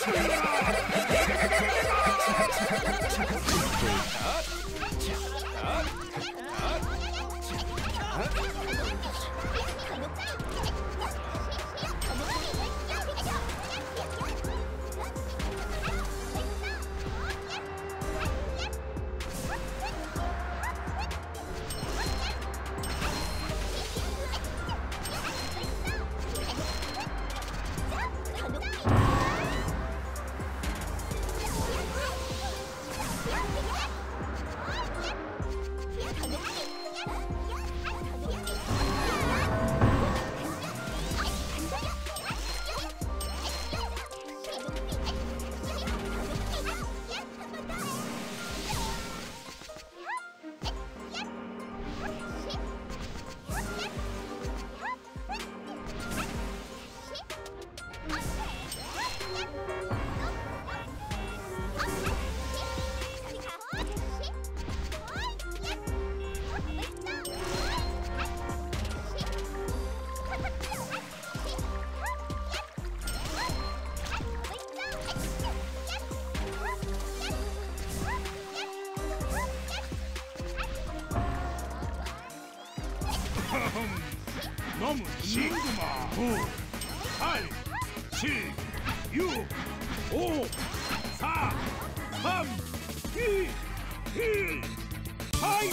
Up! Up! 飲むシングマ5、はい、4、6、5、4、3、2、1、はい、